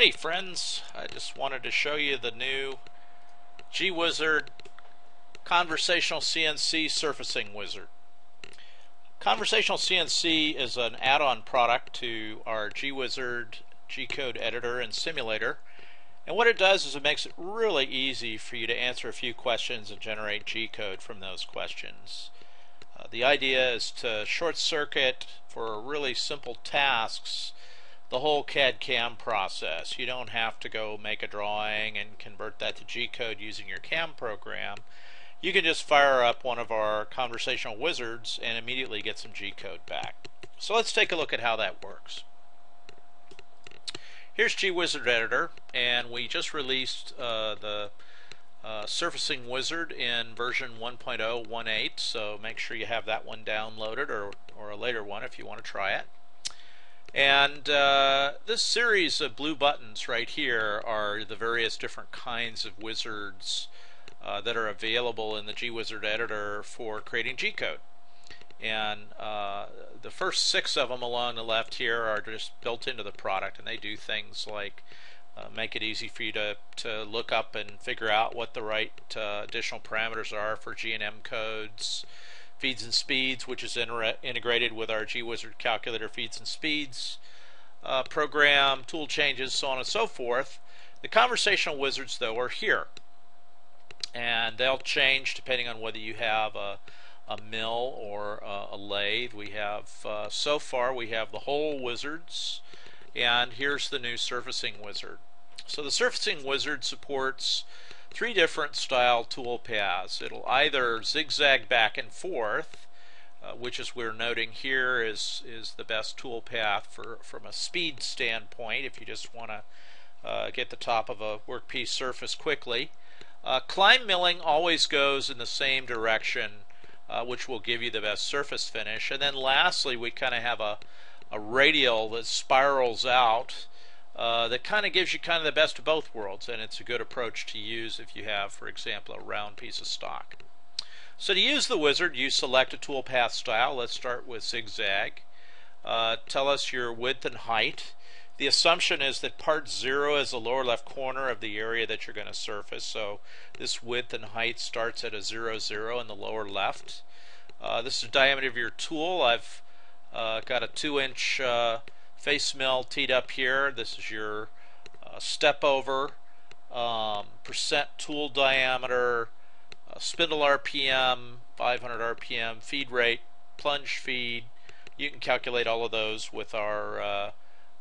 Howdy friends, I just wanted to show you the new GWizard Conversational CNC Surfacing Wizard. Conversational CNC is an add-on product to our GWizard G-Code editor and simulator and what it does is it makes it really easy for you to answer a few questions and generate G-code from those questions. Uh, the idea is to short circuit for really simple tasks the whole CAD CAM process. You don't have to go make a drawing and convert that to G code using your CAM program. You can just fire up one of our conversational wizards and immediately get some G code back. So let's take a look at how that works. Here's GWizard Editor, and we just released uh, the uh, Surfacing Wizard in version 1.018, so make sure you have that one downloaded or, or a later one if you want to try it. And uh, this series of blue buttons right here are the various different kinds of wizards uh, that are available in the GWizard editor for creating G-code. And uh, the first six of them along the left here are just built into the product, and they do things like uh, make it easy for you to, to look up and figure out what the right uh, additional parameters are for G&M codes, feeds and speeds, which is integrated with our GWizard calculator feeds and speeds uh, program, tool changes, so on and so forth. The conversational wizards, though, are here. And they'll change depending on whether you have a, a mill or a, a lathe. We have, uh, so far, we have the hole wizards. And here's the new surfacing wizard. So the surfacing wizard supports three different style tool paths. It'll either zigzag back and forth, uh, which is we're noting here is is the best tool path for from a speed standpoint if you just want to uh, get the top of a workpiece surface quickly. Uh, climb milling always goes in the same direction, uh, which will give you the best surface finish. And then lastly, we kind of have a, a radial that spirals out uh, that kind of gives you kind of the best of both worlds, and it's a good approach to use if you have, for example, a round piece of stock. So to use the wizard, you select a toolpath style. Let's start with zigzag. Uh, tell us your width and height. The assumption is that part 0 is the lower left corner of the area that you're going to surface. So this width and height starts at a 0, 0 in the lower left. Uh, this is the diameter of your tool. I've uh, got a 2 inch uh, face mill teed up here. This is your uh, step over, um, percent tool diameter, uh, spindle RPM, 500 RPM, feed rate, plunge feed. You can calculate all of those with our uh,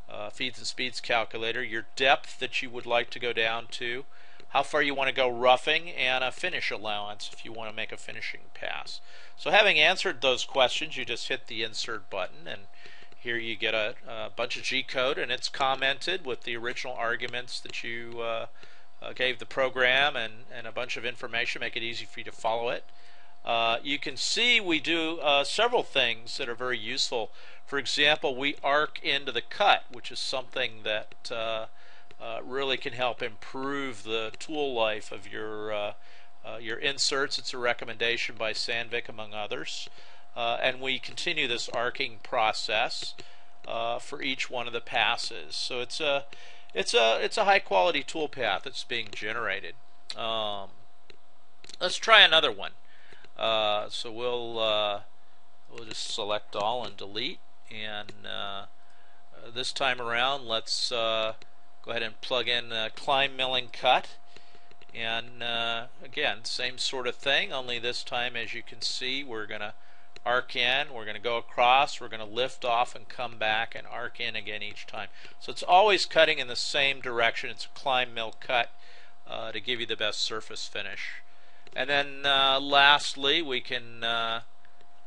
uh, feeds and speeds calculator. Your depth that you would like to go down to, how far you want to go roughing, and a finish allowance if you want to make a finishing pass. So having answered those questions, you just hit the insert button and here you get a, a, bunch of G code and it's commented with the original arguments that you uh, uh, gave the program and, and a bunch of information, make it easy for you to follow it. Uh, you can see we do uh, several things that are very useful. For example, we arc into the cut, which is something that uh, uh, really can help improve the tool life of your your inserts. It's a recommendation by Sandvik, among others. Uh, and we continue this arcing process uh, for each one of the passes. So it's a it's a it's a high quality toolpath that's being generated. Um, let's try another one. Uh, so we'll uh, we'll just select all and delete. And uh, this time around, let's uh, go ahead and plug in climb milling cut. And again, same sort of thing. Only this time, as you can see, we're gonna arc in, we're going to go across, we're going to lift off and come back and arc in again each time. So it's always cutting in the same direction. It's a climb mill cut uh, to give you the best surface finish. And then uh, lastly, we can uh,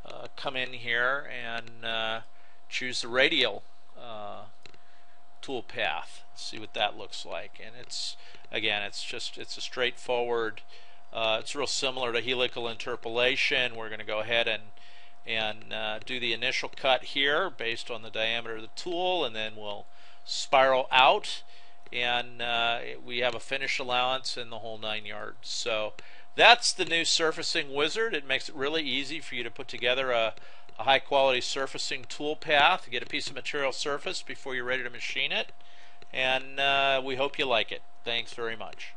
uh come in here and uh, choose the radial uh, tool path. See what that looks like. And it's, again, it's just, it's a straightforward, it's real similar to helical interpolation. We're going to go ahead and and uh, do the initial cut here based on the diameter of the tool and then we'll spiral out and uh, we have a finish allowance in the whole nine yards so that's the new surfacing wizard it makes it really easy for you to put together a, a high quality surfacing tool path get a piece of material surface before you're ready to machine it and uh, we hope you like it. Thanks very much.